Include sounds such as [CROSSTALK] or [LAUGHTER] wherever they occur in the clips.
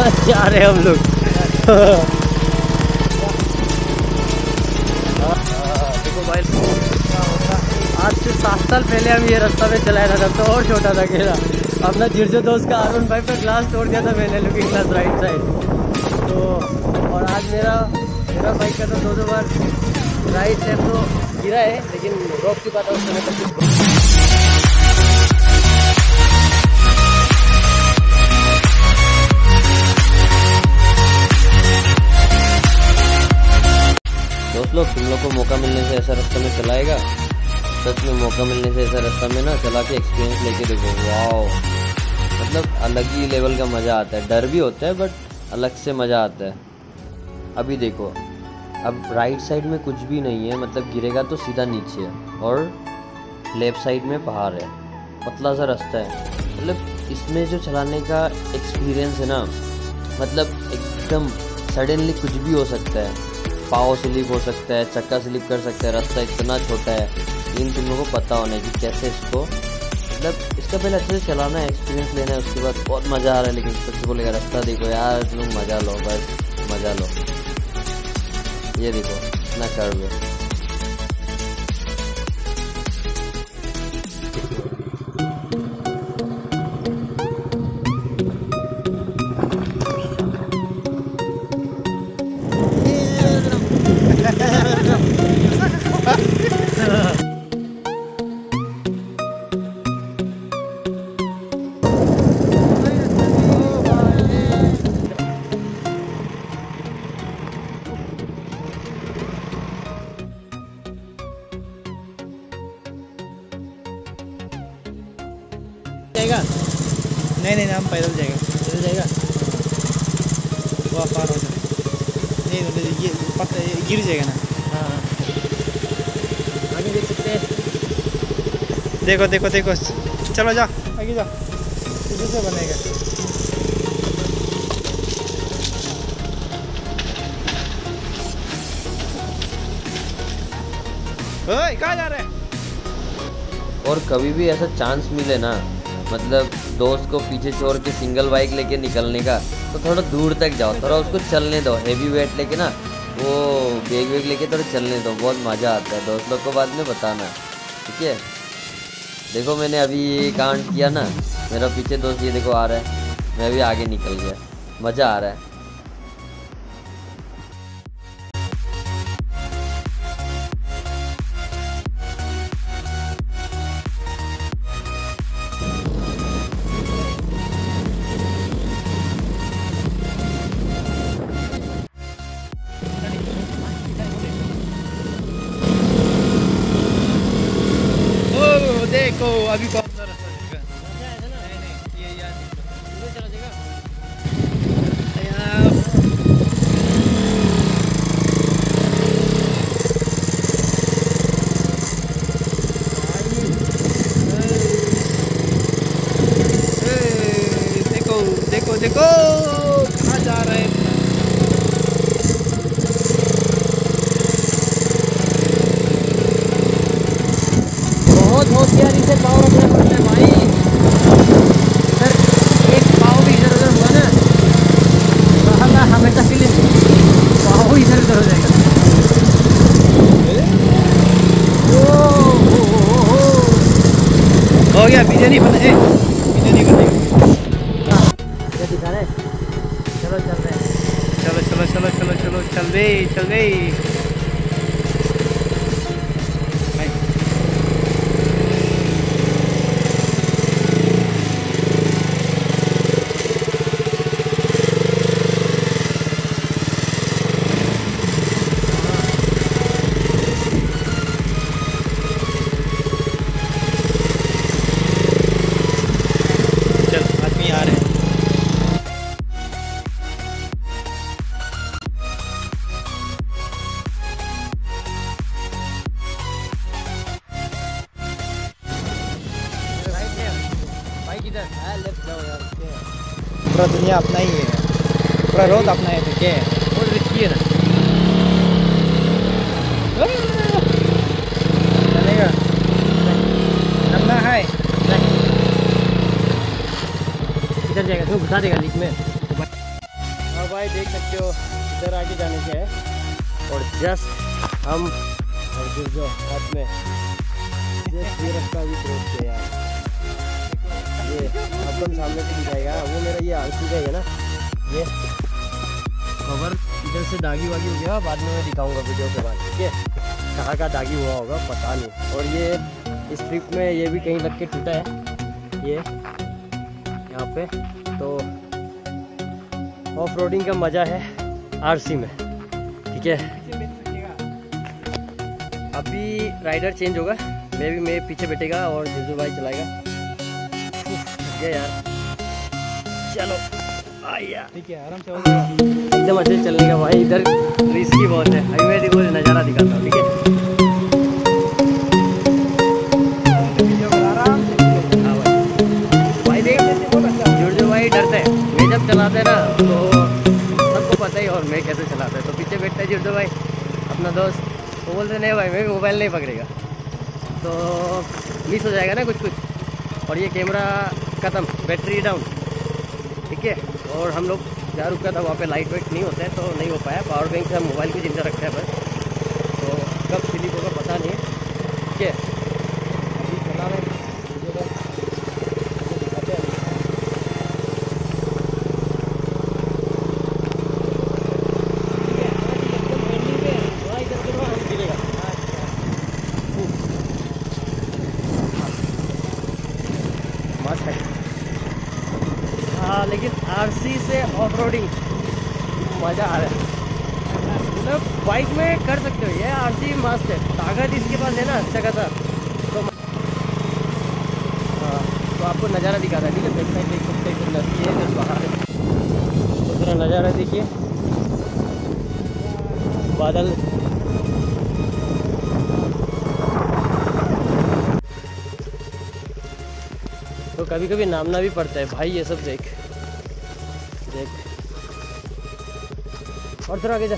[LAUGHS] जा रहे हम लोग। भाई आज से सात साल पहले हम ये रास्ता पे चलाया था तो और छोटा था खेला। अपना जिरजो दोस्त का वन फाइव का ग्लास तोड़ दिया था मैंने लुकिंग ग्लास राइट साइड तो और आज मेरा मेरा बाइक का तो दो दो बार राइट साइड तो गिरा है, लेकिन रॉक की बात उस समय तो दोस्त लोग, तुम लोग को मौका मिलने से ऐसा रास्ता में चलाएगा? सच में मौका मिलने से ऐसा रास्ता में ना चला के एक्सपीरियंस लेके देखो। वाओ मतलब अलग ही लेवल का मज़ा आता है। डर भी होता है बट अलग से मज़ा आता है। अभी देखो, अब राइट साइड में कुछ भी नहीं है मतलब गिरेगा तो सीधा नीचे है, और लेफ़्ट साइड में पहाड़ है। पतला सा रास्ता है। मतलब इसमें जो चलाने का एक्सपीरियंस है ना मतलब एकदम सडनली कुछ भी हो सकता है। पाव स्लिप हो सकता है, चक्का स्लिप कर सकता है, रास्ता इतना छोटा है। इन तुम लोगों को पता होना है कि कैसे इसको मतलब इसका पहले अच्छे से चलाना है एक्सपीरियंस लेना है, उसके बाद बहुत मज़ा आ रहा है, लेकिन सबसे बोलेगा रास्ता देखो यार, तुम मज़ा लो, बस मज़ा लो। ये देखो, इतना कर है। जाएगा। वो पार हो जाए। नहीं नहीं ये पत्ता गिर जाएगा ना। हाँ हाँ। आगे देख सकते हैं। देखो देखो देखो। चलो जा आगे जा इधर से बनेगा। ओए कहाँ जा रहे हैं? और कभी भी ऐसा चांस मिले ना मतलब दोस्त को पीछे छोड़ के सिंगल बाइक लेके निकलने का तो थोड़ा दूर तक जाओ, थोड़ा उसको चलने दो हैवी वेट लेके ना, वो बैग वेग लेके थोड़ा चलने दो, बहुत मज़ा आता है, दोस्त लोग को बाद में बताना, ठीक है? देखो मैंने अभी ये कांड किया ना, मेरा पीछे दोस्त ये देखो आ रहा है, मैं अभी आगे निकल गया, मज़ा आ रहा है। अभी कौन सा रास्ता दिखा नहीं नहीं ये यार। देखो देखो देखो कहाँ जा रहे हैं होशियारी से पाव रखना पड़ता है भाई? सर, एक पाव भी इधर उधर हुआ ना हल्ला हमेशा के लिए पाव इधर उधर हो जाएगा। हो गया, बिरयानी बना है जाएगा, तुम्हें घुसा देगा लीक में। हाँ भाई, देख सकते हो, इधर आगे जाने के है। और जस्ट हम, और जो जो, हाथ में। ये भी क्रॉस किया यार। ये एकदम सामने से दिखाएगा वो मेरा ये आरसी का है ना। ये कवर इधर से दागी वागी हो गया, बाद में मैं दिखाऊँगा वीडियो के बाद, ठीक है? कहाँ का दागी हुआ होगा, पता नहीं। और ये इस ट्रिप में ये भी कहीं लग के टूटा है। ये, यहाँ पे। तो ऑफ़ रोडिंग का मज़ा है आरसी में। ठीक है? अभी राइडर चेंज होगा। मैं भी मैं पीछे बैठेगा और जिजू भाई चलाएगा। यार। चलो ठीक है आराम से एकदम अच्छे चलने का भाई इधर रिस्की बहुत है। अभी मैं देखो नज़ारा दिखाता हूँ ठीक है? पीछे दो भाई, अपना दोस्त। वो बोलते, नहीं भाई मैं मोबाइल नहीं पकड़ेगा। तो मिस हो जाएगा ना कुछ कुछ और ये कैमरा ख़त्म बैटरी डाउन ठीक है? और हम लोग जहाँ रुका था, वहाँ पे लाइट वेट नहीं होता है तो नहीं हो पाया। पावर बैंक से हम मोबाइल को ज़िंदा रखते हैं बस। तो कब स्लिप होगा पता नहीं। ठीक है अभी चला रहे हैं वीडियो को आपको दिखाते हैं मस्त है हाँ लेकिन आरसी से ऑफ़ रोडिंग मज़ा आ रहा है। मतलब बाइक में कर सकते हो, ये आरसी मस्त है। ताकत इसके पास है ना अच्छा खासा तो हाँ तो आपको नज़ारा दिखा रहा है, ठीक है? देख सकते हैं नदी है इधर बाहर दूसरा नज़ारा देखिए। बादल कभी कभी नामना भी पड़ता है। भाई, ये सब देख। देख। और थोड़ा आगे जा।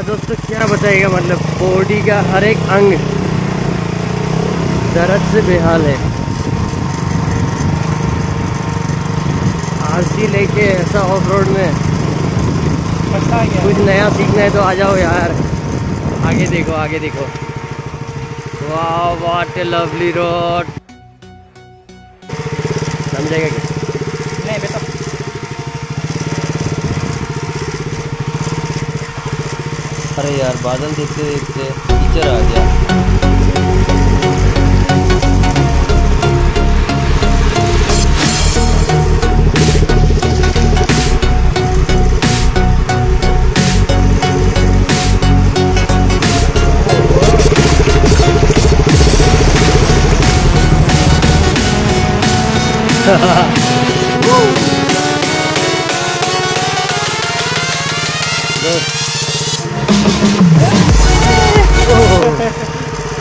हाँ दोस्तों क्या बताएगा? मतलब बॉडी का हर एक अंग दर्द से बेहाल है। आरसी लेके ऐसा ऑफ़ रोड में कुछ नया सीखना है तो आ जाओ यार। आगे देखो आगे देखो। वाह वाट ए लवली रोड समझेगा क्या नहीं मैं तो अरे यार बादल देखते देखते टीचर आ गया। उनको [LAUGHS]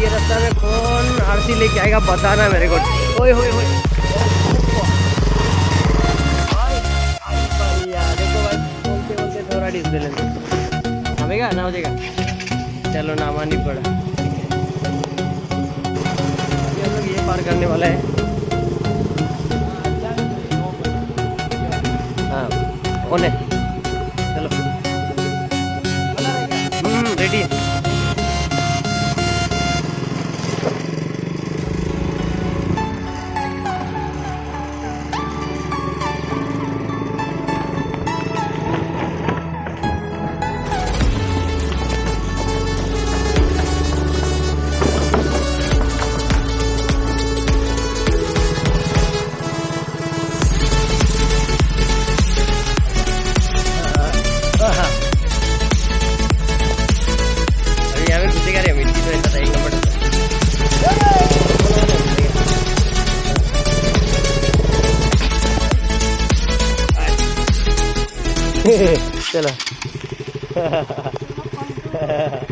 ये रास्ता में कौन आरसी लेके आएगा बताना मेरे को। ओए होए चलो नामा नहीं पड़ा। ये पार करने वाला है। हाँ ओने चलो। हम्म, रेडी है [LAUGHS] चलो। [LAUGHS] [LAUGHS]